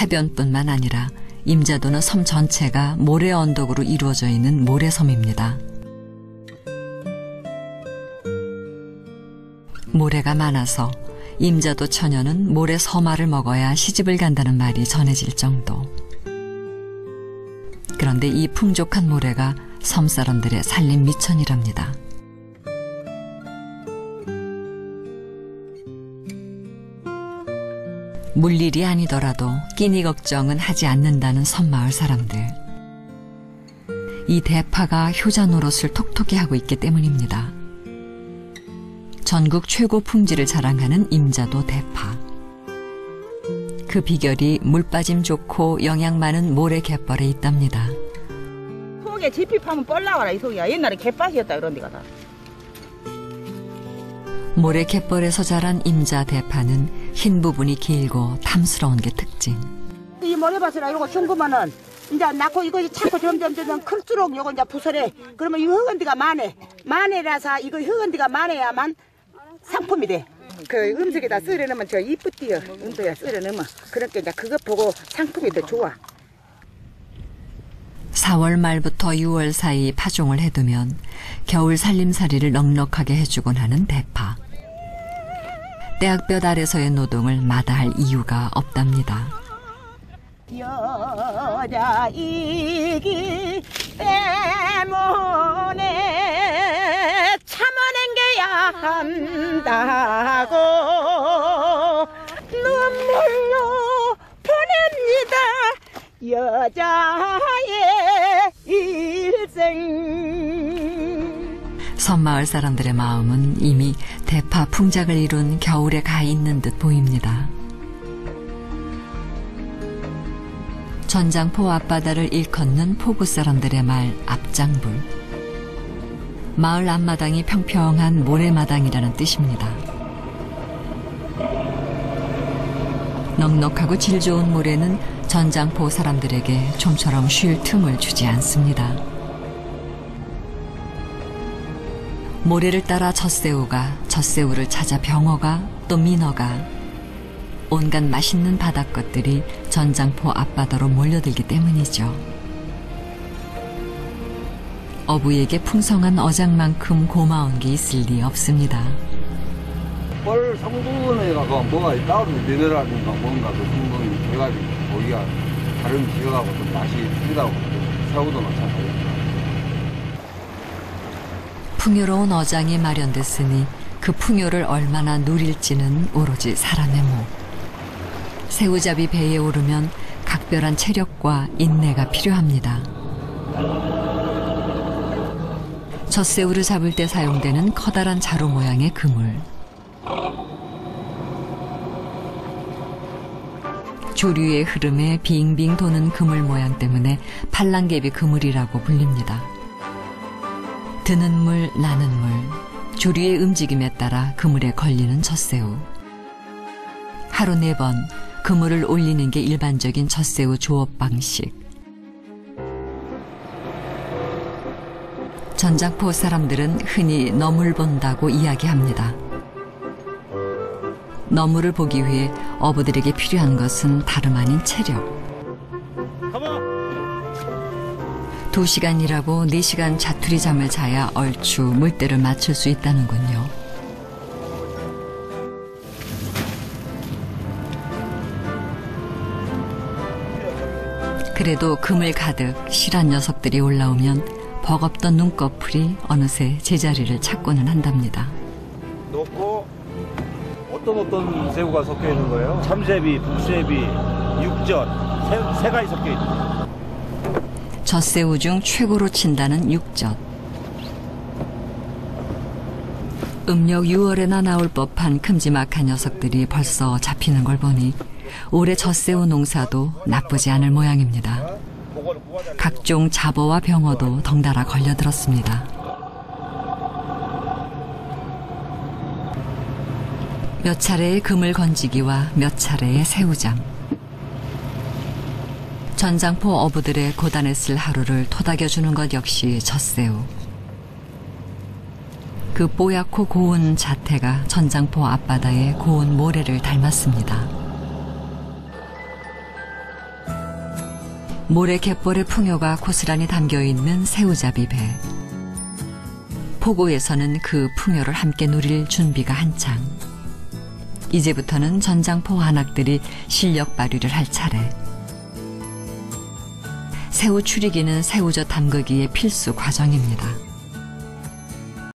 해변뿐만 아니라 임자도는 섬 전체가 모래 언덕으로 이루어져 있는 모래섬입니다. 모래가 많아서 임자도 처녀는 모래 서마를 먹어야 시집을 간다는 말이 전해질 정도. 그런데 이 풍족한 모래가 섬 사람들의 살림 미천이랍니다. 물일이 아니더라도 끼니 걱정은 하지 않는다는 섬마을 사람들. 이 대파가 효자 노릇을 톡톡히 하고 있기 때문입니다. 전국 최고 품질을 자랑하는 임자도 대파. 그 비결이 물 빠짐 좋고 영양 많은 모래 갯벌에 있답니다. 속에 지피 파면 뻘 나와라 이 속이야. 옛날에 갯밭이었다 그런 데가 다. 모래 갯벌에서 자란 임자 대파는 흰 부분이 길고 탐스러운 게 특징. 이 모래밭이라 이거 흉구면은 이제 낳고 이것이 자꾸 점점 점점 클수록 요거 이제 부설해. 그러면 이 흑은디가 많해. 많해라서 이거 흑은디가 많아야만 상품이 돼. 그 음식에다 넣으면 저. 은도야 썰어 넣으면. 그러니까 이제 그것 보고 상품이 더 좋아. 4월 말부터 6월 사이 파종을 해두면 겨울 살림살이를 넉넉하게 해주곤 하는 대파. 떼학볕 아래서의 노동을 마다할 이유가 없답니다. 여자이기 때문에 참아낸게야 한다고 눈물로 보냅니다 여자의 섬마을 사람들의 마음은 이미 대파 풍작을 이룬 겨울에 가 있는 듯 보입니다. 전장포 앞바다를 일컫는 포구 사람들의 말 앞장불. 마을 앞마당이 평평한 모래마당이라는 뜻입니다. 넉넉하고 질 좋은 모래는 전장포 사람들에게 좀처럼 쉴 틈을 주지 않습니다. 모래를 따라 젖새우가, 젖새우를 찾아 병어가, 또 민어가, 온갖 맛있는 바닷것들이 전장포 앞바다로 몰려들기 때문이죠. 어부에게 풍성한 어장만큼 고마운 게 있을 리 없습니다. 뻘 성분에 가가 뭐가 따로 미네랄인가 뭔가 그 성분이 돼가지고 고기가 다른 지역하고 좀 맛이 틀리다고 새우도 마찬가지입니다. 풍요로운 어장이 마련됐으니 그 풍요를 얼마나 누릴지는 오로지 사람의 목. 새우잡이 배에 오르면 각별한 체력과 인내가 필요합니다. 젖새우를 잡을 때 사용되는 커다란 자루 모양의 그물. 조류의 흐름에 빙빙 도는 그물 모양 때문에 팔랑개비 그물이라고 불립니다. 드는 물, 나는 물, 조류의 움직임에 따라 그물에 걸리는 젖새우. 하루 네 번 그물을 올리는 게 일반적인 젖새우 조업 방식. 전작포 사람들은 흔히 너물 본다고 이야기합니다. 너물을 보기 위해 어부들에게 필요한 것은 다름 아닌 체력. 두 시간 일하고 네 시간 자투리 잠을 자야 얼추 물때를 맞출 수 있다는군요. 그래도 그물 가득 실한 녀석들이 올라오면 버겁던 눈꺼풀이 어느새 제자리를 찾고는 한답니다. 넣고 어떤 어떤 새우가 섞여 있는 거예요? 참새비, 북새비, 세 가지 섞여 있는 젖새우 중 최고로 친다는 육젓. 음력 6월에나 나올 법한 큼지막한 녀석들이 벌써 잡히는 걸 보니 올해 젖새우 농사도 나쁘지 않을 모양입니다. 각종 잡어와 병어도 덩달아 걸려들었습니다. 몇 차례의 그물 건지기와 몇 차례의 새우장. 전장포 어부들의 고단했을 하루를 토닥여주는 것 역시 젖새우. 그 뽀얗고 고운 자태가 전장포 앞바다의 고운 모래를 닮았습니다. 모래 갯벌의 풍요가 고스란히 담겨있는 새우잡이 배. 포고에서는 그 풍요를 함께 누릴 준비가 한창. 이제부터는 전장포 한학들이 실력 발휘를 할 차례. 새우 추리기는 새우젓 담그기의 필수 과정입니다.